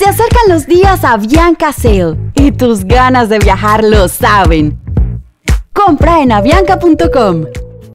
Se acercan los días a Avianca Sale y tus ganas de viajar lo saben. Compra en avianca.com.